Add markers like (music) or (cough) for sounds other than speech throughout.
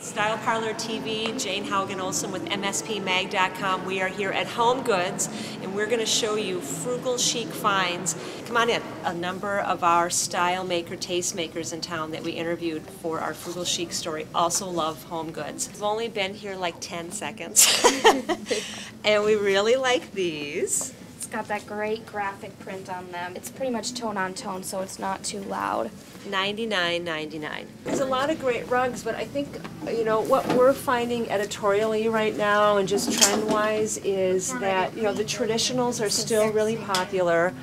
Style Parlor TV, Jayne Haugen Olson with MSPMag.com. We are here at Home Goods and we're going to show you frugal chic finds. Come on in. A number of our style maker, tastemakers in town that we interviewed for our frugal chic story also love Home Goods. We've only been here like 10 seconds. (laughs) and we really like these. Got that great graphic print on them. It's pretty much tone on tone, so it's not too loud. $99.99. There's a lot of great rugs, but I think, you know, what we're finding editorially right now and just trend-wise is that, you know, the traditionals are still really popular.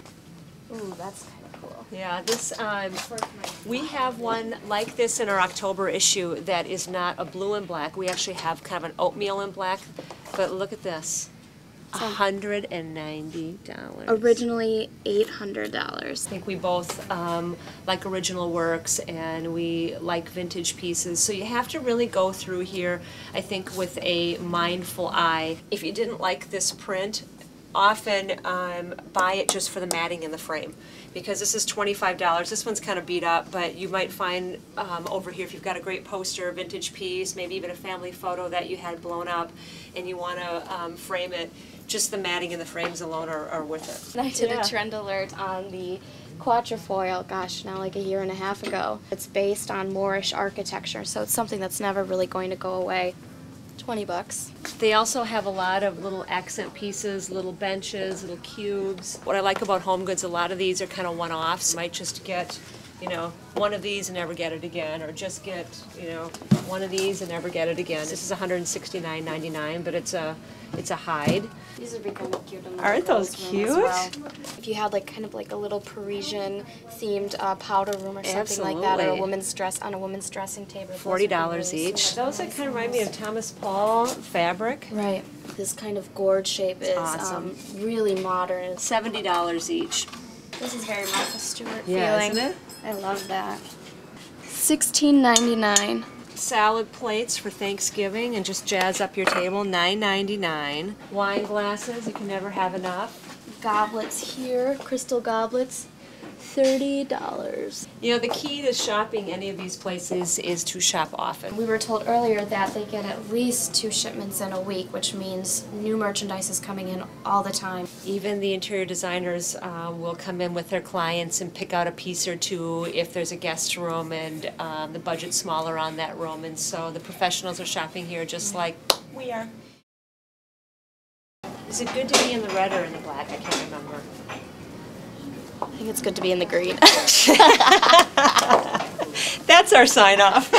Ooh, that's kind of cool. Yeah, this, um, we have one like this in our October issue that is not a blue and black. We actually have kind of an oatmeal and black, but look at this. Hundred and ninety dollars. Originally $800. I think we both um, like original works and we like vintage pieces. So you have to really go through here, I think, with a mindful eye. If you didn't like this print, often um, buy it just for the matting in the frame because this is $25. This one's kind of beat up, but you might find um, over here if you've got a great poster, vintage piece, maybe even a family photo that you had blown up and you want to um, frame it, just the matting and the frames alone are, are worth it. I did Yeah. a trend alert on the quatrefoil, gosh, now like a year and a half ago. It's based on Moorish architecture, so it's something that's never really going to go away. Twenty bucks. They also have a lot of little accent pieces, little benches, little cubes. What I like about Home Goods, a lot of these are kind of one-offs. You might just get, you know, one of these and never get it again, or just get, you know, one of these and never get it again. This is $169.99, but it's a, it's a hide. These would be kind of cute in the Aren't those girls' room as cute? well. If you had like kind of like a little Parisian themed uh, powder room or something like that, or a woman's dress on a woman's dressing table. Forty dollars really each. smart. Those that kind of remind me of Thomas Paul fabric. Right. This kind of gourd shape is awesome. um, really modern. Seventy dollars each. This is very Martha Stewart Yeah, feeling. isn't it? I love that. Sixteen ninety nine. Salad plates for Thanksgiving and just jazz up your table, nine ninety nine. Wine glasses, you can never have enough. Goblets here, crystal goblets, thirty dollars. You know, the key to shopping any of these places is to shop often. We were told earlier that they get at least two shipments in a week, which means new merchandise is coming in all the time. Even the interior designers uh, will come in with their clients and pick out a piece or two if there's a guest room and um, the budget's smaller on that room. And so the professionals are shopping here just like we are. Is it good to be in the red or in the black? I can't remember. I think it's good to be in the green. (laughs) (laughs) That's our sign off.